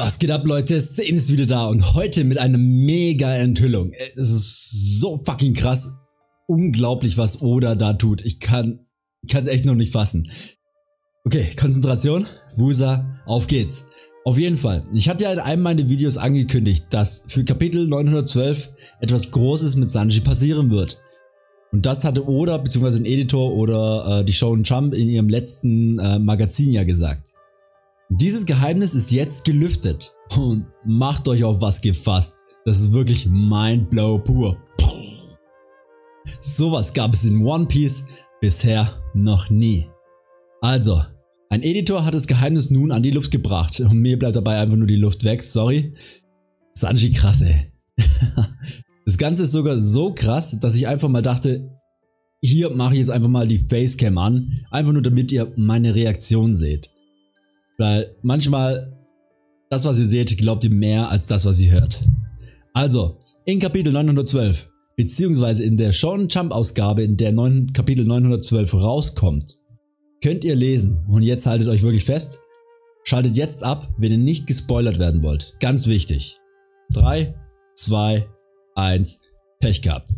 Was geht ab Leute, Zane ist wieder da und heute mit einer mega Enthüllung. Es ist so fucking krass, unglaublich was Oda da tut. Ich kann es echt noch nicht fassen. Okay, Konzentration, Wusa, auf geht's. Auf jeden Fall, ich hatte ja in einem meiner Videos angekündigt, dass für Kapitel 912 etwas Großes mit Sanji passieren wird. Und das hatte Oda bzw. ein Editor oder äh, die Show Jump in ihrem letzten äh, Magazin ja gesagt. Dieses Geheimnis ist jetzt gelüftet und macht euch auf was gefasst. Das ist wirklich Mindblow pur. Sowas gab es in One Piece bisher noch nie. Also, ein Editor hat das Geheimnis nun an die Luft gebracht und mir bleibt dabei einfach nur die Luft weg, sorry. Sanji krass ey. Das Ganze ist sogar so krass, dass ich einfach mal dachte, hier mache ich jetzt einfach mal die Facecam an, einfach nur damit ihr meine Reaktion seht. Weil manchmal, das was ihr seht, glaubt ihr mehr als das was ihr hört. Also, in Kapitel 912, beziehungsweise in der Shonen Jump Ausgabe, in der 9, Kapitel 912 rauskommt, könnt ihr lesen, und jetzt haltet euch wirklich fest, schaltet jetzt ab, wenn ihr nicht gespoilert werden wollt. Ganz wichtig. 3, 2, 1, Pech gehabt.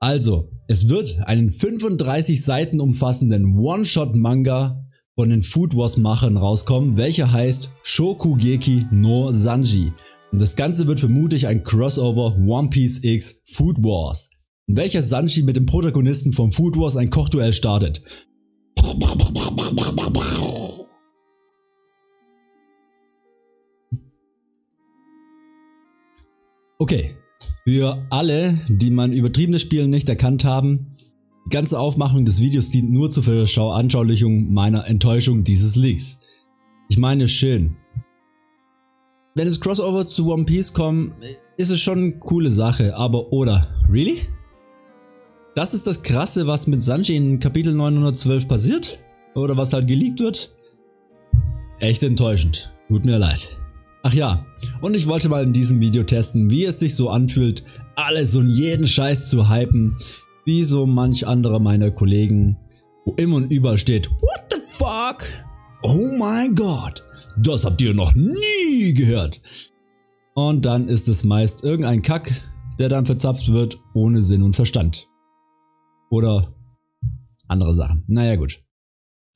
Also, es wird einen 35 Seiten umfassenden One-Shot-Manga von den Food Wars Machern rauskommen, welcher heißt Shokugeki no Sanji. Und das Ganze wird vermutlich ein Crossover One Piece X Food Wars, in welcher Sanji mit dem Protagonisten von Food Wars ein Kochduell startet. Okay, für alle, die mein übertriebenes Spielen nicht erkannt haben, die ganze Aufmachung des Videos dient nur zur Veranschaulichung meiner Enttäuschung dieses Leaks. Ich meine, schön. Wenn es Crossover zu One Piece kommen, ist es schon eine coole Sache, aber oder? Really? Das ist das krasse, was mit Sanji in Kapitel 912 passiert? Oder was halt geleakt wird? Echt enttäuschend. Tut mir leid. Ach ja, und ich wollte mal in diesem Video testen, wie es sich so anfühlt, alles und jeden Scheiß zu hypen, wie so manch anderer meiner Kollegen, wo immer und überall steht, what the fuck? Oh mein Gott, das habt ihr noch nie gehört. Und dann ist es meist irgendein Kack, der dann verzapft wird, ohne Sinn und Verstand. Oder andere Sachen. Naja gut.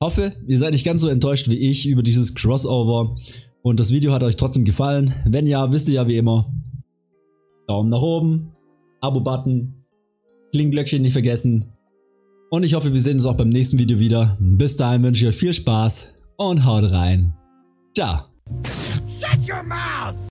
Hoffe, ihr seid nicht ganz so enttäuscht wie ich über dieses Crossover und das Video hat euch trotzdem gefallen. Wenn ja, wisst ihr ja wie immer, Daumen nach oben, Abo-Button, Klinglöckchen nicht vergessen. Und ich hoffe, wir sehen uns auch beim nächsten Video wieder. Bis dahin wünsche ich euch viel Spaß und haut rein. Ciao.